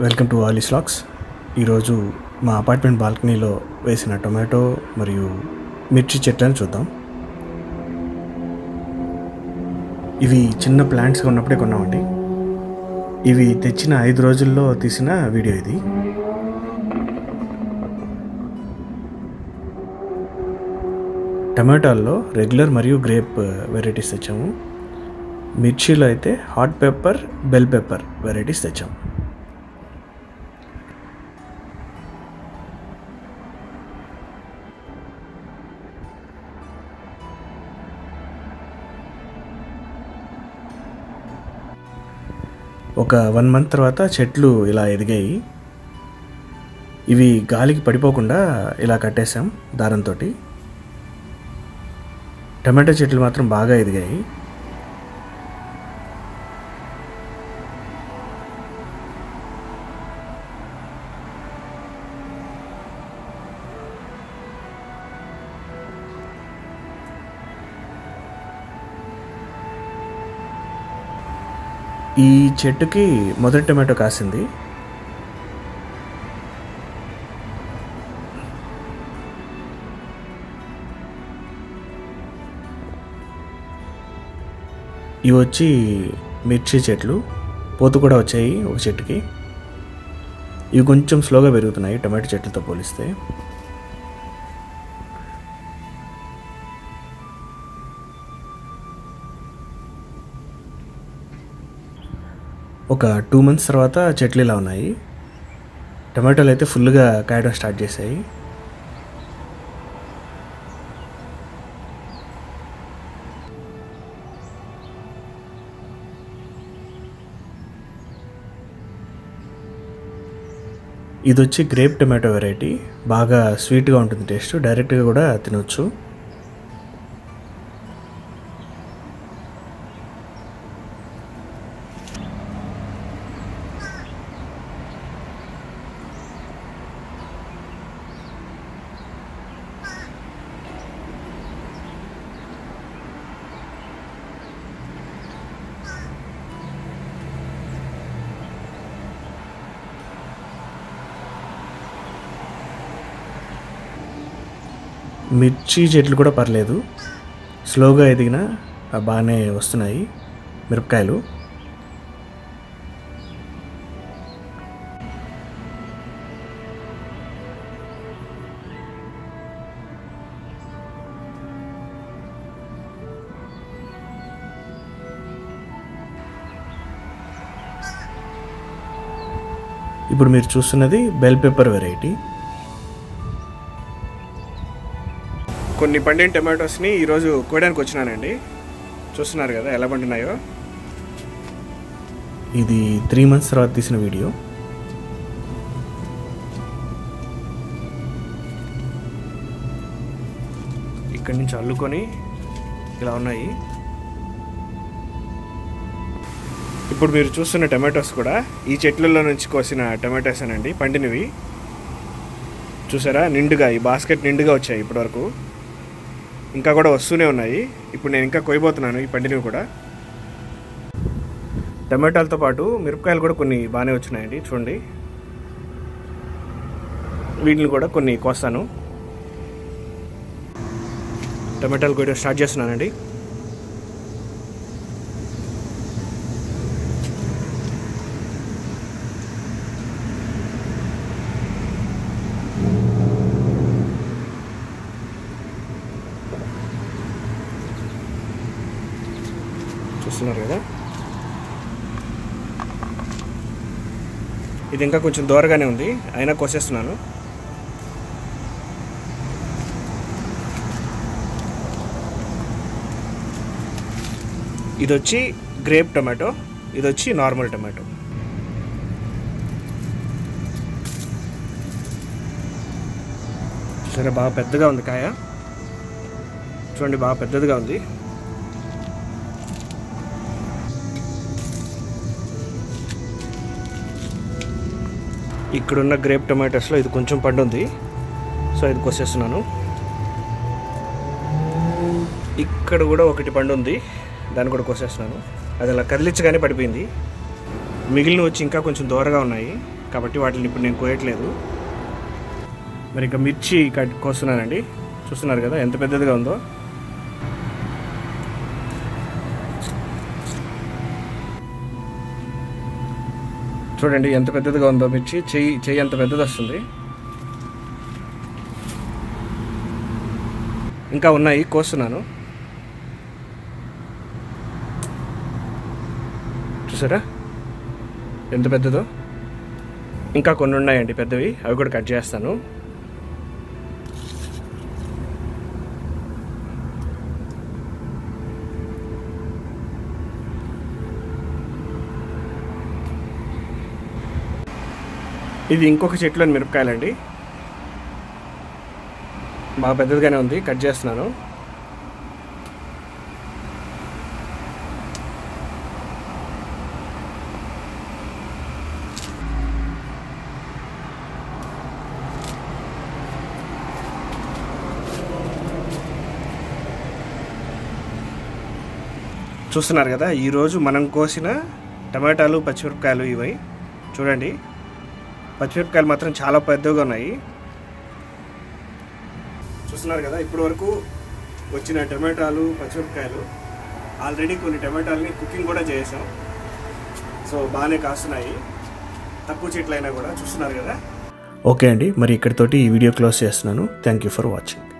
Welcome to Ali slacks. ఈరోజు మా apartment బాల్కనీలో వేసిన టొమాటో మరియు మిర్చి చెట్లను చూద్దాం. ఇవి చిన్న ప్లాంట్స్గా ఉన్నప్పుడే కొన్నామండి. ఇవి తెచ్చిన ఐదు రోజుల్లో తీసిన వీడియో ఇది. టమాటాల్లో రెగ్యులర్ మరియు గ్రేప్ వెరైటీస్ తెచ్చాము. మిర్చిలో అయితే hot pepper bell pepper varieties తెచ్చాము. ఒక వన్ మంత్ తర్వాత చెట్లు ఇలా ఎదిగాయి. ఇవి గాలికి పడిపోకుండా ఇలా కట్టేసాం దారంతో టమాటో చెట్లు మాత్రం బాగా ఎదిగాయి. ఈ చెట్టుకి మొదటి టమాటో కాసింది. ఇవి వచ్చి మిర్చి చెట్లు. పోతు కూడా వచ్చాయి ఒక చెట్టుకి. ఇవి కొంచెం స్లోగా పెరుగుతున్నాయి టమాటో చెట్లతో పోలిస్తే. ఒక టూ మంత్స్ తర్వాత చెట్లు ఇలా ఉన్నాయి. టమాటోలు అయితే ఫుల్గా కాయడం స్టార్ట్ చేశాయి. ఇది వచ్చి గ్రేప్ టమాటో వెరైటీ బాగా స్వీట్గా ఉంటుంది టేస్ట్ డైరెక్ట్గా కూడా తినొచ్చు. మిర్చి చెట్లు కూడా పర్లేదు. స్లోగా ఎదిగిన బాగానే వస్తున్నాయి మిరపకాయలు. ఇప్పుడు మీరు చూస్తున్నది బెల్ పెప్పర్ వెరైటీ. కొన్ని పండిన టమాటోస్ని ఈరోజు కోయడానికి వచ్చినానండి. చూస్తున్నారు కదా ఎలా పండినాయో. ఇది త్రీ మంత్స్ తర్వాత తీసిన వీడియో. ఇక్కడి నుంచి అల్లుకొని ఇలా ఉన్నాయి. ఇప్పుడు మీరు చూస్తున్న టమాటోస్ కూడా ఈ చెట్లలో నుంచి కోసిన టమాటోస్ అనండి పండినవి. చూసారా? నిండుగా ఈ బాస్కెట్ నిండుగా వచ్చాయి ఇప్పటివరకు. ఇంకా కూడా వస్తూనే ఉన్నాయి. ఇప్పుడు నేను ఇంకా కొయ్యబోతున్నాను ఈ పండినవి కూడా. టమాటాలతో పాటు మిరపకాయలు కూడా కొన్ని బాగానే వచ్చినాయండి చూడండి. వీటిని కూడా కొన్ని కోస్తాను. టమాటాలు కూడా స్టార్ట్ చేస్తున్నానండి. చూస్తున్నారు కదా. ఇది ఇంకా కొంచెం దూరగానే ఉంది. అయినా కోసేస్తున్నాను. ఇది వచ్చి గ్రేప్ టొమాటో. ఇది వచ్చి నార్మల్ టొమాటో. సరే బాగా పెద్దగా ఉంది కాయ. చూడండి బాగా పెద్దదిగా ఉంది. ఇక్కడున్న గ్రేప్ టొమాటోస్లో ఇది కొంచెం పండుంది. సో ఇది కోసేస్తున్నాను. ఇక్కడ కూడా ఒకటి పండు ఉంది దాన్ని కూడా కోసేస్తున్నాను. అది అలా కదిలించగానే పడిపోయింది. మిగిలిన వచ్చి ఇంకా కొంచెం దూరగా ఉన్నాయి. కాబట్టి వాటిని ఇప్పుడు నేను కోయట్లేదు. మరి ఇక మిర్చి కట్ కోస్తున్నానండి. చూస్తున్నారు కదా ఎంత పెద్దదిగా ఉందో. చూడండి ఎంత పెద్దదిగా ఉందో మిర్చి చెయ్యి చెయ్యి ఎంత పెద్దది వస్తుంది. ఇంకా ఉన్నాయి కోస్తున్నాను. చూసారా? ఎంత పెద్దదో? ఇంకా కొన్ని ఉన్నాయండి పెద్దవి. అవి కూడా కట్ చేస్తాను. ఇది ఇంకొక చెట్లోని మిరపకాయలండి. బాగా పెద్దదిగానే ఉంది కట్ చేస్తున్నాను. చూస్తున్నారు కదా ఈరోజు మనం కోసిన టమాటాలు పచ్చిమిరపకాయలు ఇవి. చూడండి. పచ్చిమిరపకాయలు మాత్రం చాలా పెద్దగా ఉన్నాయి. చూస్తున్నారు కదా ఇప్పటి వరకు వచ్చిన టమాటాలు పచ్చిమిరపకాయలు. ఆల్రెడీ కొన్ని టమాటాలని కుకింగ్ కూడా చేసాం. సో బాగానే కాస్తున్నాయి. తక్కువ చెట్లు అయినా కూడా చూస్తున్నారు కదా. ఓకే అండి మరి ఇక్కడితోటి ఈ వీడియో క్లోజ్ చేస్తున్నాను. Thank you for watching